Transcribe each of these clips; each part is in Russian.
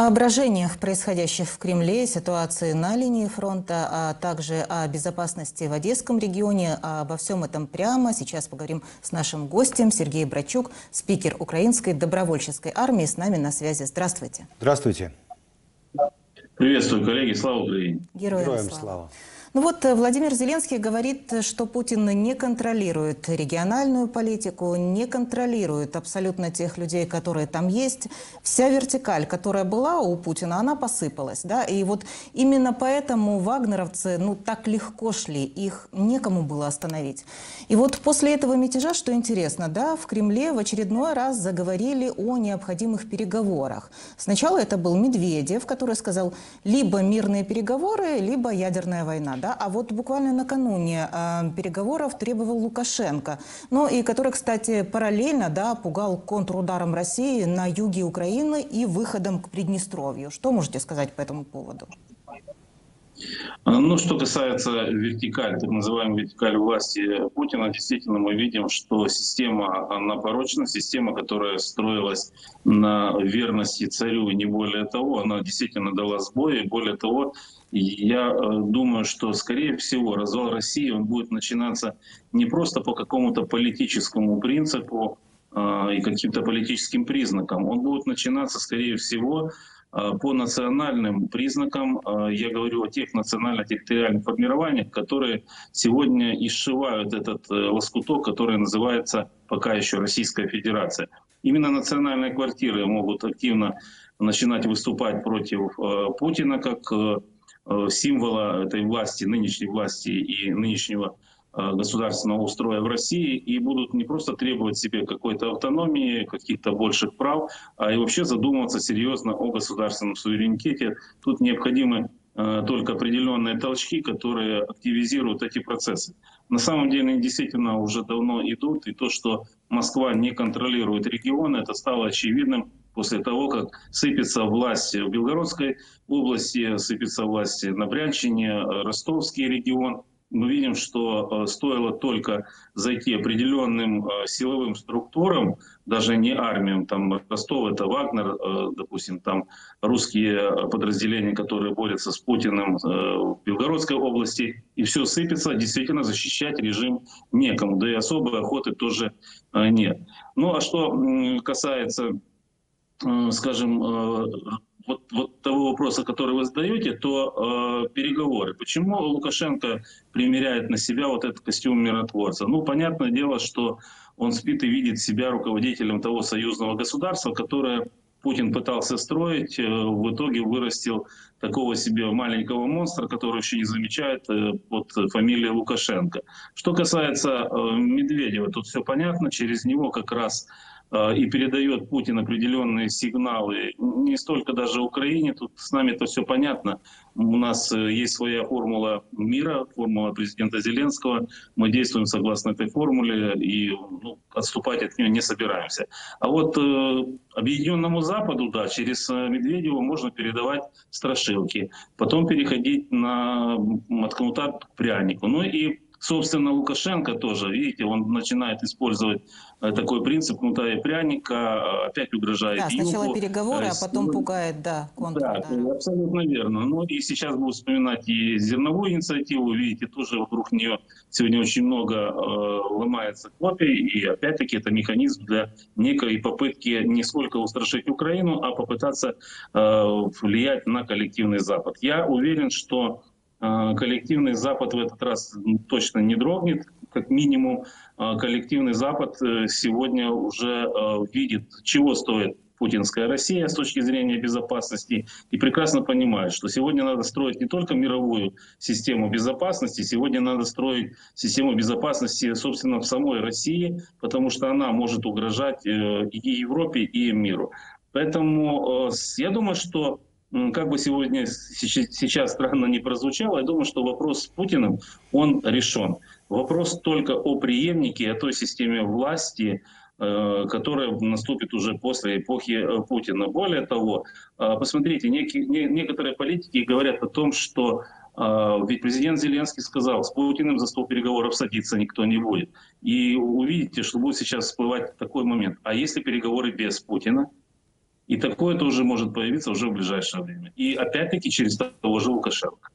О брожениях, происходящих в Кремле, ситуации на линии фронта, а также о безопасности в Одесском регионе. Обо всем этом прямо сейчас поговорим с нашим гостем Сергей Брачук, спикер Украинской добровольческой армии, с нами на связи. Здравствуйте. Здравствуйте. Приветствую, коллеги. Слава Украине. Героям, Героям слава. слава. Ну вот э, Владимир Зеленский говорит, что Путин не контролирует региональную политику, не контролирует абсолютно тех людей, которые там есть. Вся вертикаль, которая была у Путина, она посыпалась. Да? И вот именно поэтому вагнеровцы ну, так легко шли, их некому было остановить. И вот после этого мятежа, что интересно, да, в Кремле в очередной раз заговорили о необходимых переговорах. Сначала это был Медведев, который сказал, либо мирные переговоры, либо ядерная война да, а вот буквально накануне э, переговоров требовал Лукашенко, ну и который, кстати, параллельно, да, пугал контрударом России на юге Украины и выходом к Приднестровью. Что можете сказать по этому поводу? Ну, что касается вертикали, так называемой вертикали власти Путина, действительно мы видим, что система, она порочна, система, которая строилась на верности царю, и не более того, она действительно дала сбой, и более того, я э, думаю, что, скорее всего, развал России он будет начинаться не просто по какому-то политическому принципу э, и каким-то политическим признакам. Он будет начинаться, скорее всего, э, по национальным признакам. Я говорю о тех национально-территориальных формированиях, которые сегодня изшивают этот лоскуток, который называется пока еще Российская Федерация. Именно национальные квартиры могут активно начинать выступать против Путина как Э, символа этой власти, нынешней власти и нынешнего э, государственного устроя в России и будут не просто требовать себе какой-то автономии, каких-то больших прав, а и вообще задумываться серьезно о государственном суверенитете. Тут необходимы э, только определенные толчки, которые активизируют эти процессы. На самом деле они действительно уже давно идут, и то, что Москва не контролирует регионы, это стало очевидным после того, как сыпется власть в Белгородской области, сыпется власть на Брянщине, Ростовский регион. Мы видим, что э, стоило только зайти определенным э, силовым структурам, даже не армиям, там Ростов это Вагнер, э, допустим, там русские подразделения, которые борются с Путиным в Белгородской области, и все сыпется, действительно защищать режим некому, да и особой охоты тоже нет. Ну а что касается скажем, э, вот, вот того вопроса, который вы задаете, то э, переговоры. Почему Лукашенко примеряет на себя вот этот костюм миротворца? Ну, понятное дело, что он спит и видит себя руководителем того союзного государства, которое Путин пытался строить, э, в итоге вырастил такого себе маленького монстра, который еще не замечает под фамилией Лукашенко. Что касается Медведева, тут все понятно, через него как раз Э, и передает Путин определенные сигналы, не столько даже Украине, тут с нами это все понятно. У нас э, есть своя формула мира, формула президента Зеленского. Мы действуем согласно этой формуле и ну, отступать от нее не собираемся. А вот э, Объединенному Западу, да, через э, Медведева можно передавать страшилки, потом переходить на от кнута к прянику. Ну и Собственно, Лукашенко тоже, видите, он начинает использовать э, такой принцип кнута и пряника, э, опять угрожает Да, сначала югу. переговоры, а потом пугает, да, контур. Да, да, абсолютно верно. Ну и сейчас будут вспоминать и зерновую инициативу, видите, тоже вокруг нее сегодня очень много э, ломается копий, и опять-таки это механизм для некой попытки не сколько устрашить Украину, а попытаться э, влиять на коллективный Запад. Я уверен, что а, коллективный Запад в этот раз точно не дрогнет, как минимум а, коллективный Запад э, сегодня уже э, видит, чего стоит путинская Россия с точки зрения безопасности и прекрасно понимает, что сегодня надо строить не только мировую систему безопасности, сегодня надо строить систему безопасности, собственно, в самой России, потому что она может угрожать э, и Европе, и миру. Поэтому я думаю, что как бы сегодня сейчас странно не прозвучало, я думаю, что вопрос с Путиным, он решен. Вопрос только о преемнике, о той системе власти, э, которая наступит уже после эпохи э, Путина. Более того, э, посмотрите, некоторые политики говорят о том, что ведь президент Зеленский сказал, с Путиным за стол переговоров садиться никто не будет. И увидите, что будет сейчас всплывать такой момент. А если переговоры без Путина? И такое тоже может появиться уже в ближайшее время. И опять-таки через того же Лукашенко.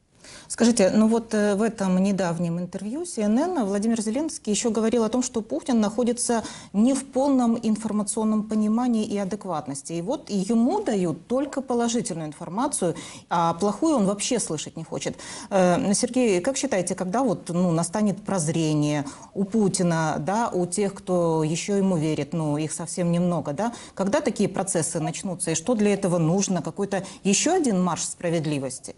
Скажите, ну вот э, в этом недавнем интервью CNN Владимир Зеленский еще говорил о том, что Путин находится не в полном информационном понимании и адекватности. И вот ему дают только положительную информацию, а плохую он вообще слышать не хочет. Э, Сергей, как считаете, когда вот ну, настанет прозрение у Путина, да, у тех, кто еще ему верит, ну их совсем немного, да, когда такие процессы начнутся и что для этого нужно? Какой-то еще один марш справедливости?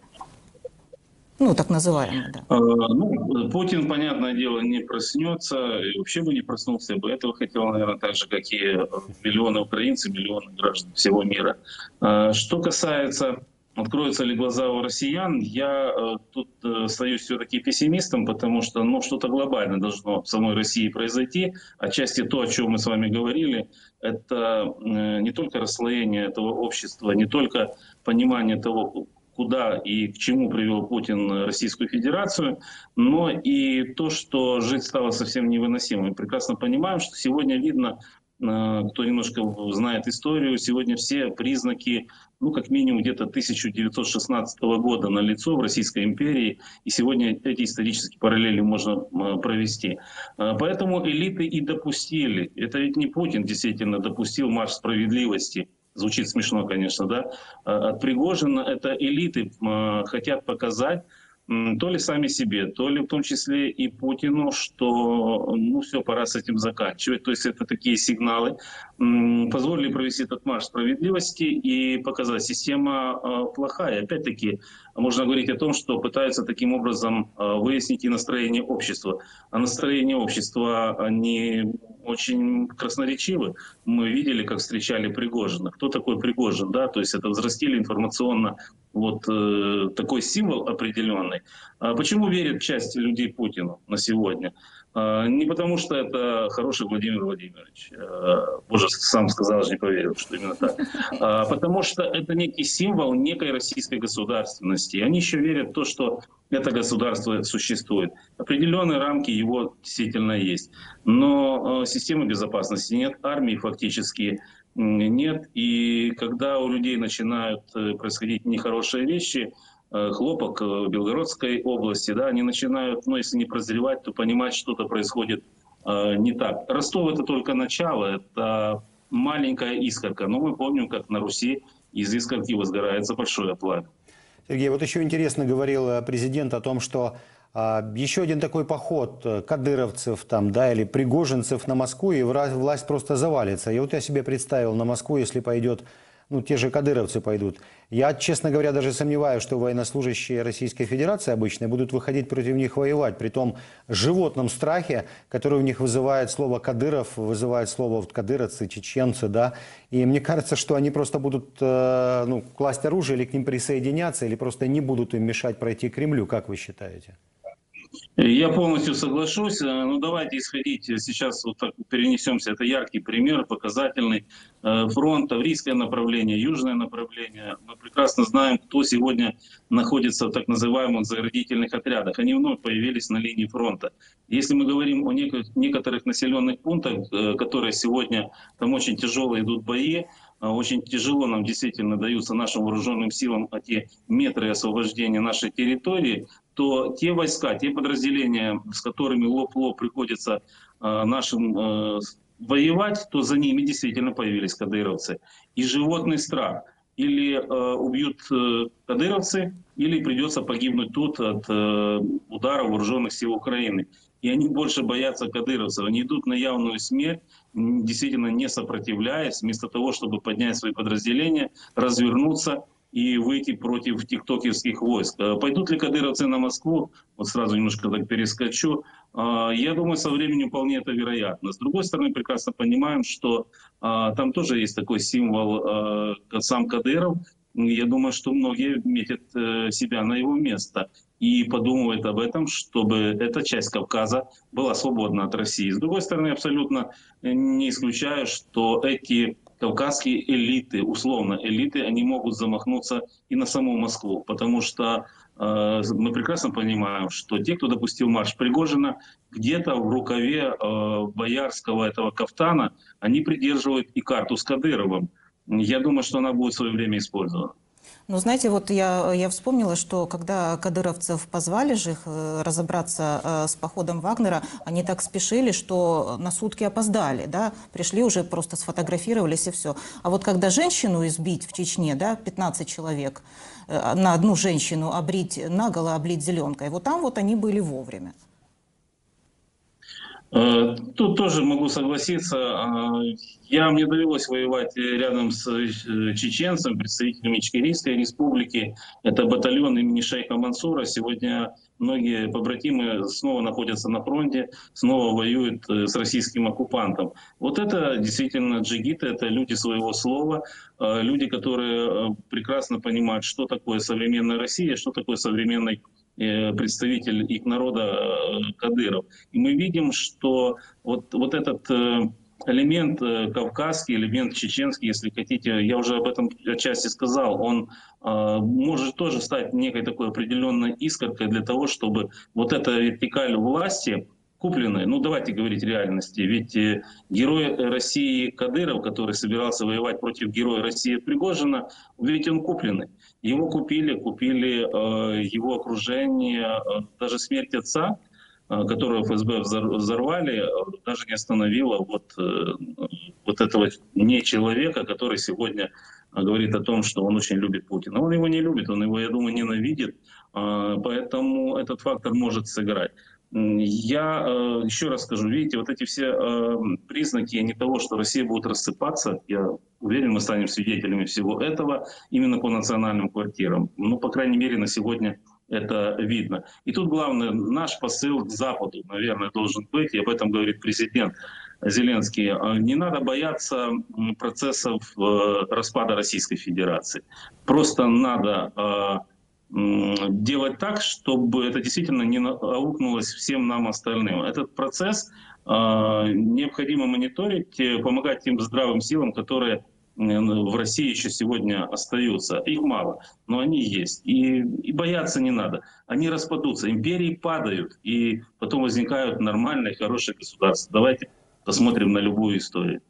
Ну, так называемый, да. А, ну, Путин, понятное дело, не проснется, и вообще бы не проснулся, я бы этого хотел, наверное, так же, как и миллионы украинцев, миллионы граждан всего мира. А, что касается откроются ли глаза у россиян, я э, тут э, остаюсь все-таки пессимистом, потому что ну, что-то глобальное должно в самой России произойти. Отчасти то, о чем мы с вами говорили, это э, не только расслоение этого общества, не только понимание того, куда и к чему привел Путин Российскую Федерацию, но и то, что жить стало совсем невыносимым. Мы прекрасно понимаем, что сегодня видно, э, кто немножко знает историю, сегодня все признаки, ну, как минимум где-то 1916 года на лицо в Российской империи, и сегодня эти исторические параллели можно э, провести. Э, поэтому элиты и допустили, это ведь не Путин действительно допустил марш справедливости, звучит смешно, конечно, да, а, от Пригожина это элиты а, хотят показать, то ли сами себе, то ли в том числе и Путину, что ну все, пора с этим заканчивать. То есть это такие сигналы позволили провести этот марш справедливости и показать, система а, плохая. Опять-таки, можно говорить о том, что пытаются таким образом выяснить и настроение общества. А настроение общества, они очень красноречивы. Мы видели, как встречали Пригожина. Кто такой Пригожин? Да? То есть это взрастили информационно вот э, такой символ определенный. А почему верит часть людей Путину на сегодня? А, не потому, что это хороший Владимир Владимирович. А, боже, сам сказал, же не поверил, что именно так. А, потому что это некий символ некой российской государственности. Они еще верят в то, что это государство существует. Определенные рамки его действительно есть. Но системы безопасности нет, армии фактически нет. И когда у людей начинают э, происходить нехорошие вещи, хлопок в Белгородской области, да, они начинают, ну, если не прозревать, то понимать, что-то происходит э, не так. Ростов это только начало, это маленькая искорка, но мы помним, как на Руси из искорки возгорается большое пламя. Сергей, вот еще интересно говорил э, президент о том, что а, еще один такой поход э, кадыровцев там, да, или пригожинцев на Москву, и власть просто завалится. И вот я себе представил на Москву, если пойдет ну, те же кадыровцы пойдут. Я, честно говоря, даже сомневаюсь, что военнослужащие Российской Федерации обычно будут выходить против них воевать, при том животном страхе, который у них вызывает слово «кадыров», вызывает слово вот, «кадыровцы», «чеченцы», да. И мне кажется, что они просто будут э, ну, класть оружие или к ним присоединяться, или просто не будут им мешать пройти к Кремлю, как вы считаете? Я полностью соглашусь. Э, ну, давайте исходить сейчас, вот так перенесемся. Это яркий пример, показательный. Э, фронт, таврийское направление, южное направление. Мы прекрасно знаем, кто сегодня находится в так называемых заградительных отрядах. Они вновь появились на линии фронта. Если мы говорим о некоторых населенных пунктах, э, которые сегодня там очень тяжело идут бои, очень тяжело нам действительно даются нашим вооруженным силам эти метры освобождения нашей территории, то те войска, те подразделения, с которыми лоб-лоб приходится э, нашим э, воевать, то за ними действительно появились кадыровцы. И животный страх. Или э, убьют э, кадыровцы, или придется погибнуть тут от э, удара вооруженных сил Украины. И они больше боятся кадыровцев. Они идут на явную смерть, действительно не сопротивляясь, вместо того, чтобы поднять свои подразделения, развернуться и выйти против тиктокерских войск. Э, пойдут ли кадыровцы на Москву? Вот сразу немножко так перескочу. Э, я думаю, со временем вполне это вероятно. С другой стороны, прекрасно понимаем, что э, там тоже есть такой символ сам Кадыров. Я думаю, что многие метят себя на его место и подумывают об этом, чтобы эта часть Кавказа была свободна от России. С другой стороны, абсолютно не исключаю, что эти кавказские элиты, условно элиты, они могут замахнуться и на саму Москву, потому что э, мы прекрасно понимаем, что те, кто допустил марш Пригожина, где-то в рукаве э, боярского этого кафтана, они придерживают и карту с Кадыровым. я думаю, что она будет в свое время использована. Ну, знаете, вот я, я вспомнила, что когда кадыровцев позвали же их э, разобраться э, с походом Вагнера, они так спешили, что на сутки опоздали, да, пришли уже просто сфотографировались и все. А вот когда женщину избить в Чечне, да, 15 человек, э, на одну женщину обрить наголо, облить зеленкой, вот там вот они были вовремя. Э, тут тоже могу согласиться. А, я, мне довелось воевать рядом с э, чеченцем, представителем Ичкерийской республики. Это батальон имени шейха Мансура. Сегодня многие побратимы снова находятся на фронте, снова воюют э, с российским оккупантом. Вот это действительно джигиты, это люди своего слова, люди, которые прекрасно понимают, что такое современная Россия, что такое современный Э, представитель их народа э, Кадыров. И мы видим, что вот, вот этот э, элемент кавказский, элемент чеченский, если хотите, я уже об этом отчасти сказал, он э, может тоже стать некой такой определенной искоркой для того, чтобы вот эта вертикаль власти, купленные. Ну, давайте говорить реальности. Ведь э, герой России Кадыров, который собирался воевать против героя России Пригожина, ведь он купленный. Его купили, купили э, его окружение, э, даже смерть отца, э, которого ФСБ взорвали, э, даже не остановила вот, э, вот этого не человека, который сегодня э, говорит о том, что он очень любит Путина. Он его не любит, он его, я думаю, ненавидит, э, поэтому этот фактор может сыграть. Я э, еще раз скажу, видите, вот эти все э, признаки не того, что Россия будет рассыпаться, я уверен, мы станем свидетелями всего этого именно по национальным квартирам. Ну, по крайней мере, на сегодня это видно. И тут главное, наш посыл к Западу, наверное, должен быть, и об этом говорит президент Зеленский. Э, не надо бояться процессов распада Российской Федерации. Просто надо делать так, чтобы это действительно не аукнулось всем нам остальным. Этот процесс э, необходимо мониторить, э, помогать тем здравым силам, которые в России еще сегодня остаются. Их мало, но они есть. И, и бояться не надо. Они распадутся. Империи падают, и потом возникают нормальные, хорошие государства. Давайте посмотрим на любую историю.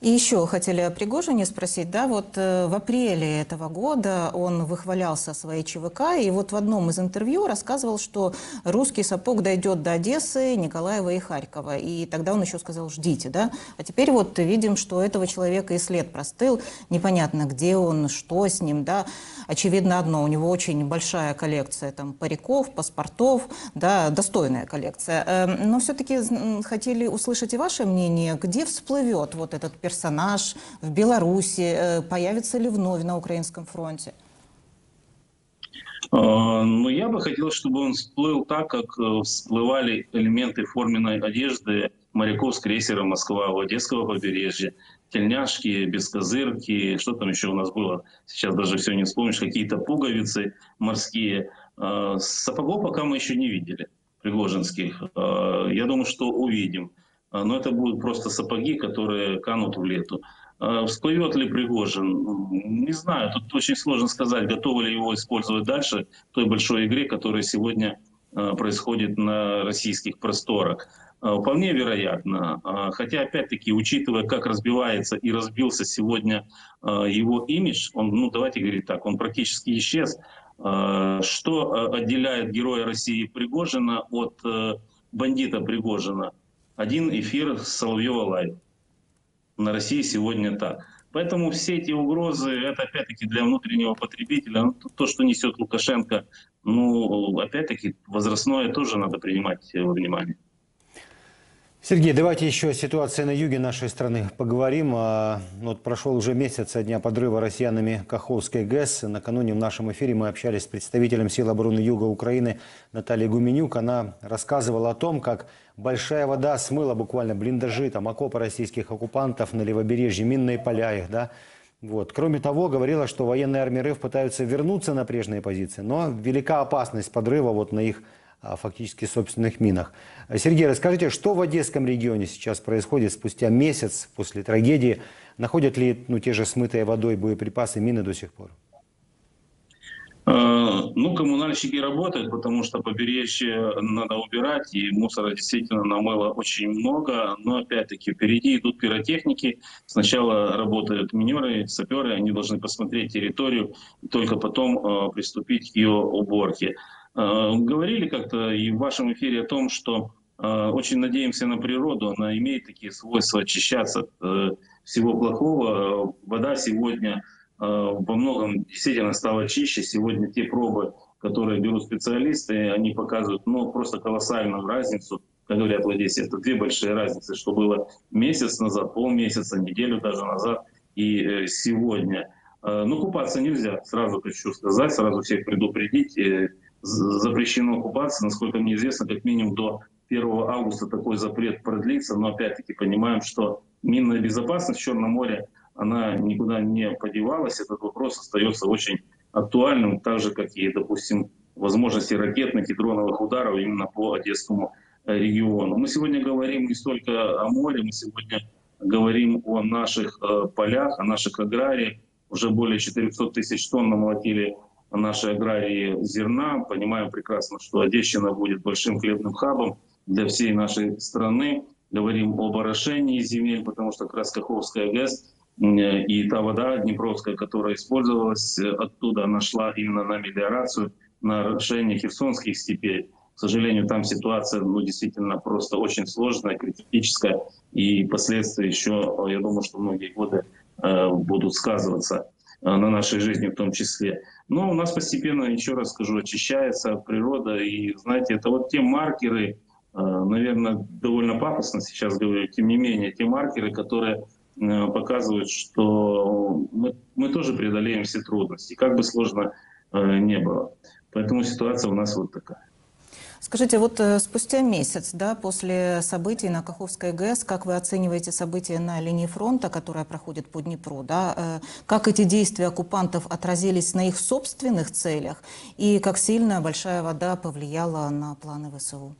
И еще хотели о Пригожине спросить, да, вот э, в апреле этого года он выхвалялся своей ЧВК, и вот в одном из интервью рассказывал, что русский сапог дойдет до Одессы, Николаева и Харькова, и тогда он еще сказал «ждите», да, а теперь вот видим, что этого человека и след простыл, непонятно, где он, что с ним, да, очевидно одно, у него очень большая коллекция там париков, паспортов, да, достойная коллекция, эм, но все-таки хотели услышать и ваше мнение, где всплывет вот этот персонаж, персонаж в Беларуси? Э, появится ли вновь на украинском фронте? А, ну, я бы хотел, чтобы он всплыл так, как э, всплывали элементы форменной одежды моряков с крейсера «Москва» у Одесского побережья. Тельняшки, бескозырки, что там еще у нас было, сейчас даже все не вспомнишь, какие-то пуговицы морские. А, сапогов пока мы еще не видели, пригожинских. А, я думаю, что увидим. А, но это будут просто сапоги, которые канут в лету. А, всплывет ли Пригожин? Не знаю, тут очень сложно сказать, готовы ли его использовать дальше в той большой игре, которая сегодня а, происходит на российских просторах. Вполне вероятно. Хотя, опять-таки, учитывая, как разбивается и разбился сегодня его имидж, он, ну давайте говорить так, он практически исчез. Что отделяет героя России Пригожина от бандита Пригожина? Один эфир Соловьева Лайв. На России сегодня так. Поэтому все эти угрозы, это опять-таки для внутреннего потребителя, ну, то, что несет Лукашенко, ну, опять-таки, возрастное тоже надо принимать во внимание. Сергей, давайте еще о ситуации на юге нашей страны поговорим. А, вот прошел уже месяц со дня подрыва россиянами Каховской ГЭС. Накануне в нашем эфире мы общались с представителем сил обороны Юга Украины Натальей Гуменюк. Она рассказывала о том, как большая вода смыла буквально блиндажи, там, окопы российских оккупантов на левобережье, минные поля их, да. Вот. Кроме того, говорила, что военные армии РФ пытаются вернуться на прежние позиции, но велика опасность подрыва вот на их фактически собственных минах. Сергей, расскажите, что в Одесском регионе сейчас происходит спустя месяц после трагедии? Находят ли ну, те же смытые водой боеприпасы мины до сих пор? Э, ну, коммунальщики работают, потому что побережье надо убирать, и мусора действительно намыло очень много. Но, опять-таки, впереди идут пиротехники. Сначала работают минеры, саперы, они должны посмотреть территорию, и только потом э, приступить к ее уборке. Э, говорили как-то и в вашем эфире о том, что э, очень надеемся на природу, она имеет такие свойства очищаться от э, всего плохого. Вода сегодня во многом действительно стало чище. Сегодня те пробы, которые берут специалисты, они показывают ну, просто колоссальную разницу. Как говорят в Одессе, это две большие разницы, что было месяц назад, полмесяца, неделю даже назад и сегодня. Э, ну, купаться нельзя, сразу хочу сказать, сразу всех предупредить. Запрещено купаться, насколько мне известно, как минимум до 1 августа такой запрет продлится, но опять-таки понимаем, что минная безопасность в Черном море она никуда не подевалась. Этот вопрос остается очень актуальным, так же, как и, допустим, возможности ракетных и дроновых ударов именно по Одесскому региону. Мы сегодня говорим не столько о море, мы сегодня говорим о наших э, полях, о наших аграриях. Уже более 400 тысяч тонн намолотили наши аграрии зерна. Понимаем прекрасно, что Одещина будет большим хлебным хабом для всей нашей страны. Говорим об орошении земель, потому что Каховская ГЭС и та вода Днепровская, которая использовалась э, оттуда, она шла именно на мелиорацию, на орошение херсонских степей. К сожалению, там ситуация ну, действительно просто очень сложная, критическая, и последствия еще, я думаю, что многие годы э, будут сказываться э, на нашей жизни в том числе. Но у нас постепенно, еще раз скажу, очищается природа, и знаете, это вот те маркеры, э, наверное, довольно пафосно сейчас говорю, тем не менее, те маркеры, которые Э, показывают, что мы, мы тоже преодолеем все трудности, как бы сложно э, не было. Поэтому ситуация у нас вот такая. Скажите, вот э, спустя месяц да, после событий на Каховской ГЭС, как вы оцениваете события на линии фронта, которая проходит по Днепру? Да, как эти действия оккупантов отразились на их собственных целях и как сильно большая вода повлияла на планы ВСУ?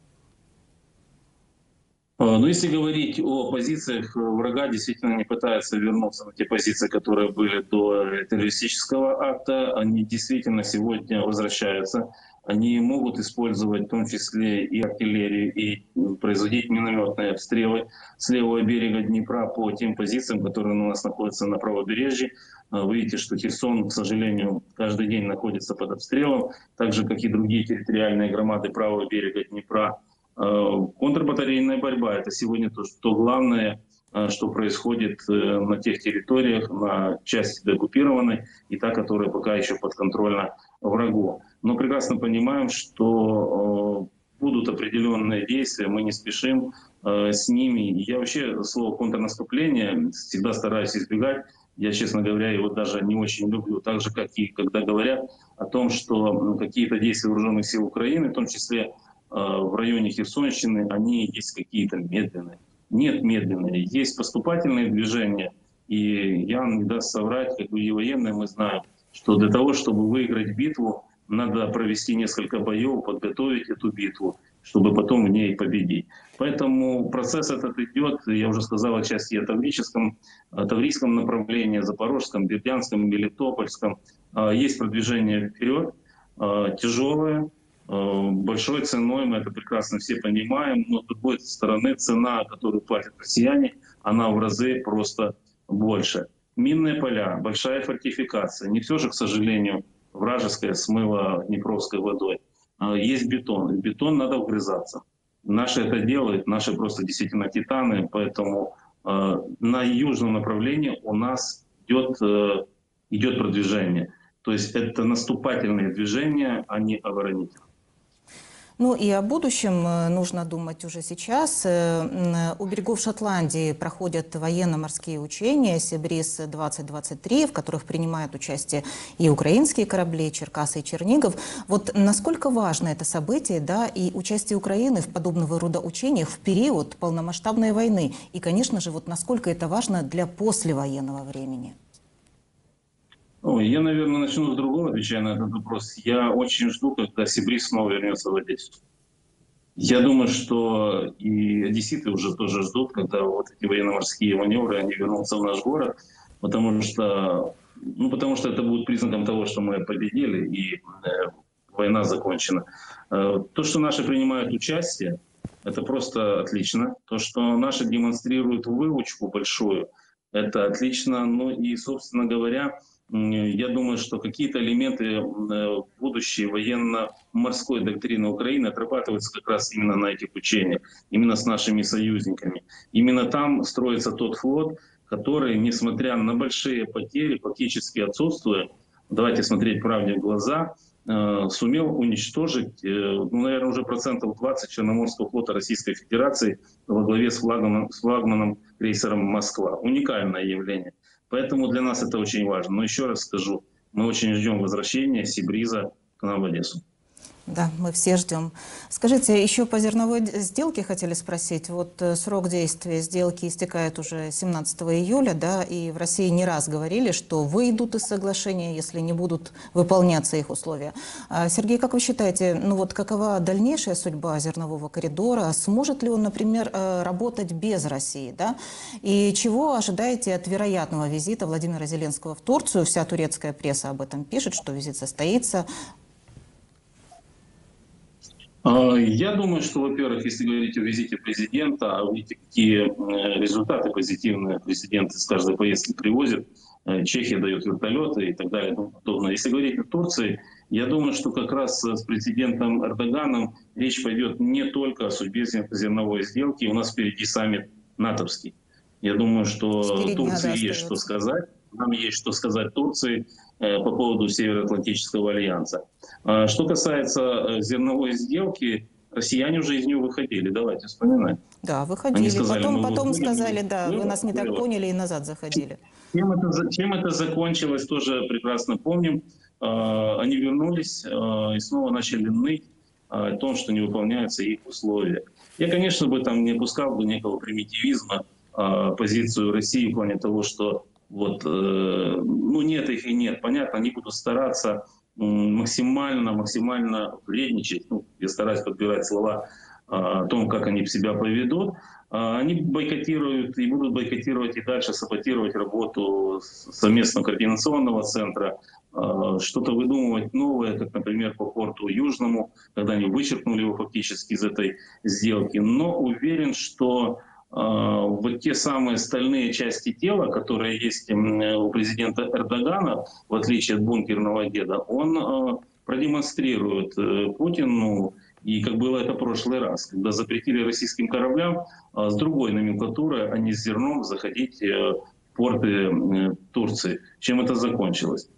А, ну, если говорить о позициях э, врага, действительно не пытаются вернуться на те позиции, которые были до террористического акта. Они действительно сегодня возвращаются. Они могут использовать в том числе и артиллерию, и производить минометные обстрелы с левого берега Днепра по тем позициям, которые у нас находятся на правобережье. А, вы видите, что Херсон, к сожалению, каждый день находится под обстрелом, так же, как и другие территориальные громады правого берега Днепра. Э, контрбатарейная борьба – это сегодня то, что главное, э, что происходит э, на тех территориях, на части деоккупированной и та, которая пока еще подконтрольна врагу. Но прекрасно понимаем, что будут определенные действия, мы не спешим с ними. Я вообще слово контрнаступление всегда стараюсь избегать. Я, честно говоря, его даже не очень люблю. Так же, как и когда говорят о том, что какие-то действия вооруженных сил Украины, в том числе Э, в районе Херсонщины, они есть какие-то медленные. Нет медленные, есть поступательные движения. И я не даст соврать, как и военные мы знаем, что для того, чтобы выиграть битву, надо провести несколько боев, подготовить эту битву, чтобы потом в ней победить. Поэтому процесс этот идет, я уже сказал отчасти о Таврическом, о Таврийском направлении, Запорожском, Бердянском, Мелитопольском. Э, есть продвижение вперед, э, тяжелое, Э, большой ценой, мы это прекрасно все понимаем, но с другой стороны цена, которую платят россияне, она в разы просто больше. Минные поля, большая фортификация. Не все же, к сожалению, вражеское смыло Днепровской водой. Э, есть бетон. В бетон надо вгрызаться. Наши это делают, наши просто действительно титаны, поэтому э, на южном направлении у нас идет, э, идет продвижение. То есть это наступательные движения, а не оборонительные. Ну и о будущем э, нужно думать уже сейчас. Э, у берегов Шотландии проходят военно-морские учения «Сибрис-2023», в которых принимают участие и украинские корабли «Черкасы» и «Чернигов». Вот насколько важно это событие да, и участие Украины в подобного рода учениях в период полномасштабной войны? И, конечно же, вот насколько это важно для послевоенного времени? Ой, я, наверное, начну с другого, отвечая на этот вопрос. Я очень жду, когда Сибрис снова вернется в Одессу. Я думаю, что и одесситы уже тоже ждут, когда вот эти военно-морские маневры, они вернутся в наш город, потому что ну, потому что это будет признаком того, что мы победили и э, война закончена. Э, то, что наши принимают участие, это просто отлично. То, что наши демонстрируют выучку большую, это отлично. Ну и, собственно говоря, я думаю, что какие-то элементы э, будущей военно-морской доктрины Украины отрабатываются как раз именно на этих учениях, именно с нашими союзниками. Именно там строится тот флот, который, несмотря на большие потери, фактически отсутствуя, давайте смотреть правде в глаза, э, сумел уничтожить, э, ну, наверное, уже процентов 20 Черноморского флота Российской Федерации во главе с флагманом, с флагманом крейсером «Москва». Уникальное явление. Поэтому для нас это очень важно. Но еще раз скажу, мы очень ждем возвращения Сибриза к нам в Одессу. Да, мы все ждем. Скажите, еще по зерновой сделке хотели спросить. Вот э, срок действия сделки истекает уже 17 июля, да, и в России не раз говорили, что выйдут из соглашения, если не будут выполняться их условия. А, Сергей, как вы считаете, ну вот какова дальнейшая судьба зернового коридора? Сможет ли он, например, э, работать без России, да? И чего ожидаете от вероятного визита Владимира Зеленского в Турцию? Вся турецкая пресса об этом пишет, что визит состоится. А, я думаю, что, во-первых, если говорить о визите президента, а видите, какие э, результаты позитивные президент из каждой поездки привозит, э, Чехия дает вертолеты и так далее и тому подобное. Если говорить о Турции, я думаю, что как раз с президентом Эрдоганом речь пойдет не только о судьбе зерновой сделки. У нас впереди саммит натовский. Я думаю, что Турции есть что сказать. Нам есть что сказать Турции. Э, по поводу Североатлантического альянса. А что касается э, зерновой сделки, россияне уже из нее выходили. Давайте вспоминать. Да, выходили. Сказали, потом потом выходили, сказали, да, вы нас не так поняли и назад заходили. Чем это, чем это закончилось, тоже прекрасно помним. А, они вернулись а, и снова начали ныть о том, что не выполняются их условия. Я, конечно, бы там не опускал бы некого примитивизма позицию России в плане того, что вот, э, ну нет их и нет. Понятно, они будут стараться максимально, максимально вредничать. Ну, я стараюсь подбирать слова а, о том, как они себя поведут. А, они бойкотируют и будут бойкотировать и дальше саботировать работу совместного координационного центра, а, что-то выдумывать новое, как, например, по порту Южному, когда они вычеркнули его фактически из этой сделки. Но уверен, что вот те самые стальные части тела, которые есть у президента Эрдогана, в отличие от бункерного деда, он а, продемонстрирует э, Путину, и как было это в прошлый раз, когда запретили российским кораблям а, с другой номенклатурой, а не с зерном, заходить э, в порты Турции. Чем это закончилось?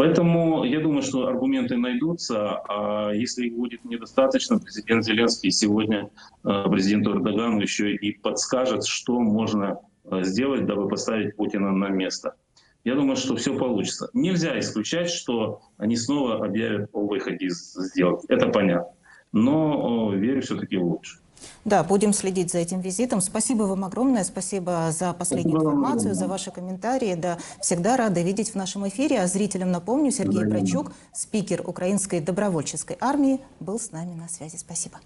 Поэтому я думаю, что аргументы найдутся, а если их будет недостаточно, президент Зеленский сегодня э, президенту Эрдогану еще и подскажет, что можно э, сделать, дабы поставить Путина на место. Я думаю, что все получится. Нельзя исключать, что они снова объявят о выходе из сделки. Это понятно. Но верю все-таки лучше. Да, будем следить за этим визитом. Спасибо вам огромное, спасибо за последнюю спасибо информацию, за ваши комментарии. Да, всегда рады видеть в нашем эфире. А зрителям напомню, Сергей Брачук, спикер Украинской добровольческой армии, был с нами на связи. Спасибо.